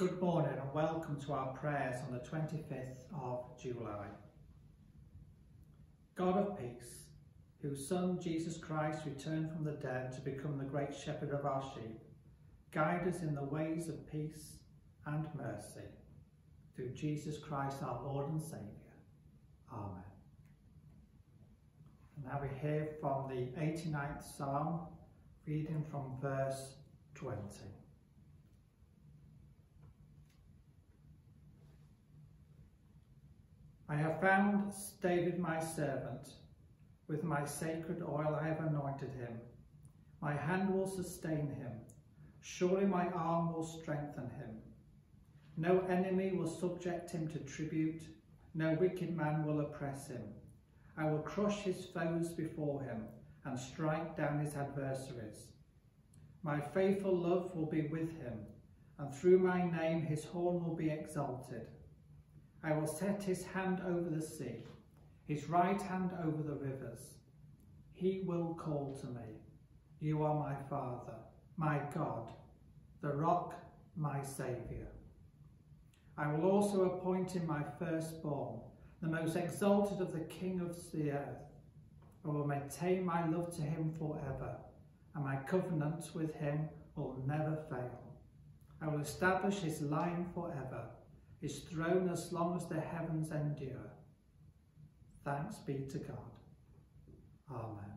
Good morning and welcome to our prayers on the 25th of July. God of peace, whose Son Jesus Christ returned from the dead to become the great shepherd of our sheep, guide us in the ways of peace and mercy. Through Jesus Christ our Lord and Saviour. Amen. Now we hear from the 89th Psalm, reading from verse 20. I have found David my servant. With my sacred oil I have anointed him. My hand will sustain him. Surely my arm will strengthen him. No enemy will subject him to tribute. No wicked man will oppress him. I will crush his foes before him and strike down his adversaries. My faithful love will be with him, and through my name his horn will be exalted. I will set his hand over the sea, his right hand over the rivers. He will call to me, You are my Father, my God, the rock, my Saviour. I will also appoint him my firstborn, the most exalted of the King of the earth. I will maintain my love to him forever, and my covenant with him will never fail. I will establish his line forever his throne as long as the heavens endure. Thanks be to God. Amen.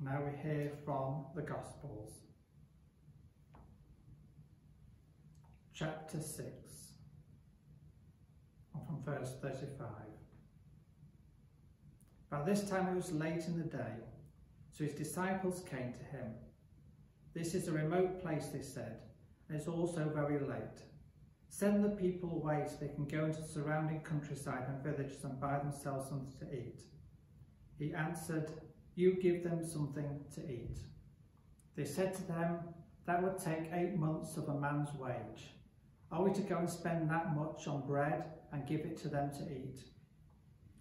Now we hear from the Gospels. Chapter 6, from verse 35. By this time it was late in the day, so his disciples came to him this is a remote place, they said, and it's also very late. Send the people away so they can go into the surrounding countryside and villages and buy themselves something to eat. He answered, You give them something to eat. They said to them, That would take eight months of a man's wage. Are we to go and spend that much on bread and give it to them to eat?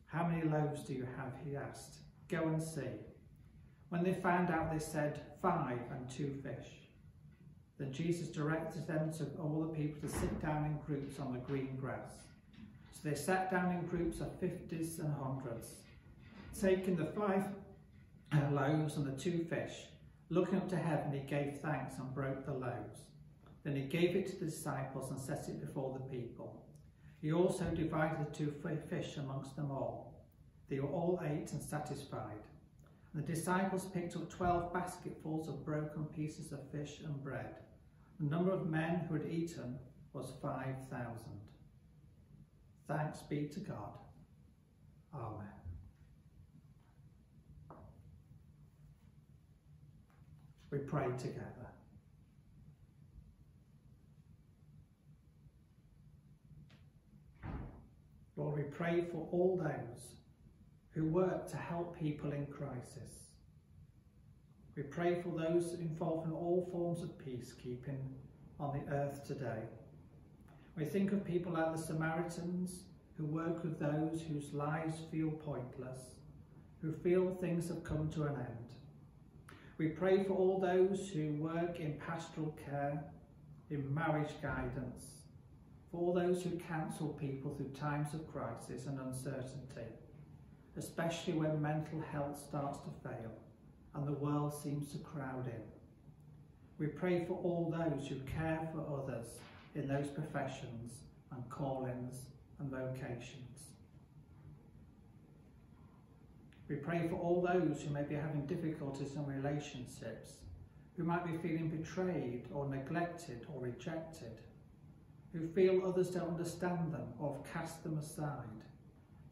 How many loaves do you have? He asked. Go and see. When they found out, they said, Five and two fish. Then Jesus directed them to all the people to sit down in groups on the green grass. So they sat down in groups of fifties and hundreds. Taking the five uh, loaves and the two fish, looking up to heaven, he gave thanks and broke the loaves. Then he gave it to the disciples and set it before the people. He also divided the two fish amongst them all. They were all ate and satisfied. The disciples picked up twelve basketfuls of broken pieces of fish and bread. The number of men who had eaten was five thousand. Thanks be to God. Amen. We pray together. Lord, we pray for all those who work to help people in crisis. We pray for those involved in all forms of peacekeeping on the earth today. We think of people like the Samaritans who work with those whose lives feel pointless, who feel things have come to an end. We pray for all those who work in pastoral care, in marriage guidance, for all those who counsel people through times of crisis and uncertainty especially when mental health starts to fail and the world seems to crowd in. We pray for all those who care for others in those professions and callings and vocations. We pray for all those who may be having difficulties in relationships, who might be feeling betrayed or neglected or rejected, who feel others don't understand them or have cast them aside,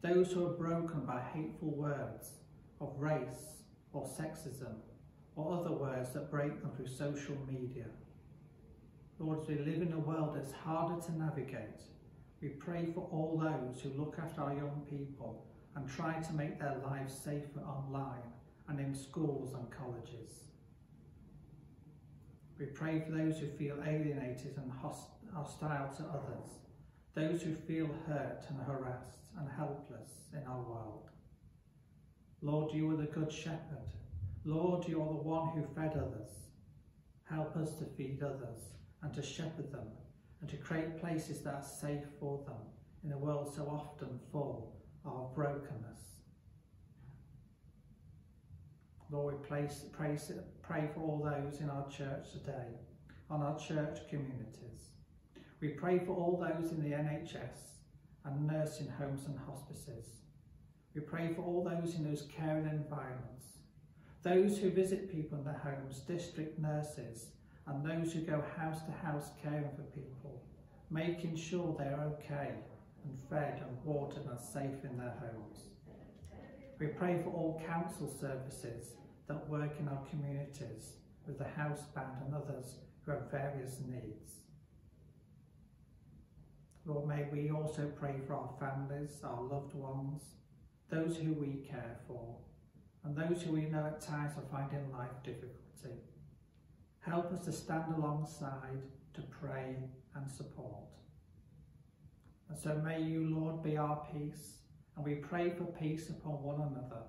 those who are broken by hateful words of race or sexism or other words that break them through social media. Lord, as we live in a world that's harder to navigate, we pray for all those who look after our young people and try to make their lives safer online and in schools and colleges. We pray for those who feel alienated and hostile to others, those who feel hurt and harassed, and helpless in our world. Lord, you are the good shepherd. Lord, you are the one who fed others. Help us to feed others and to shepherd them and to create places that are safe for them in a world so often full of brokenness. Lord, we place, pray, pray for all those in our church today, on our church communities. We pray for all those in the NHS and nursing homes and hospices. We pray for all those in those caring environments, those who visit people in their homes, district nurses, and those who go house to house caring for people, making sure they're okay and fed and watered and safe in their homes. We pray for all council services that work in our communities with the house band and others who have various needs. Lord, may we also pray for our families, our loved ones, those who we care for, and those who we know at times are finding life difficulty. Help us to stand alongside, to pray and support. And so may you, Lord, be our peace, and we pray for peace upon one another,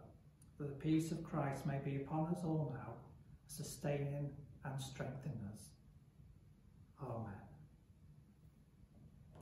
that the peace of Christ may be upon us all now, sustaining and strengthening us. Amen.